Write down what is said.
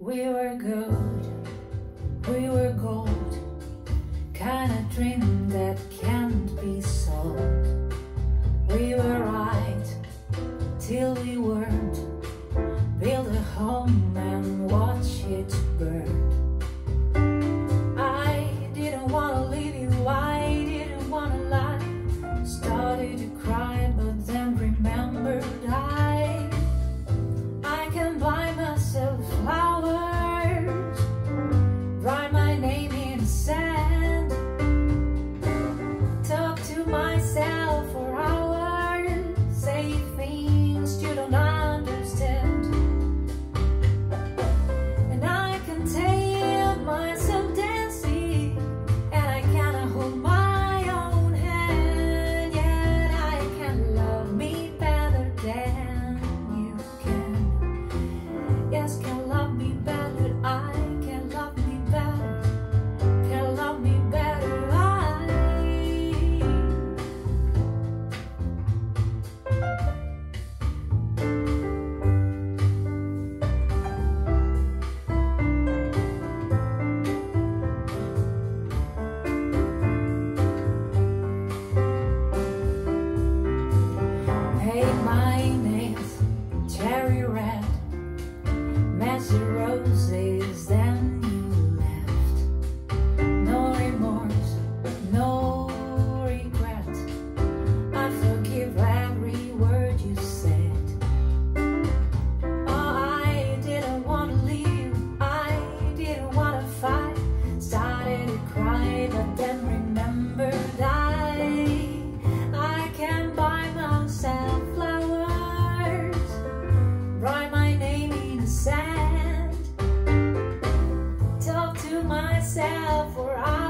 We were good, we were gold, kind of dream that can't be sold. We were right till we weren't, build a home and watch it burn. Messy roses, then you left. No remorse, no regret. I forgive every word you said. Oh, I didn't want to leave, I didn't want to fight. Started to cry, but myself for hours.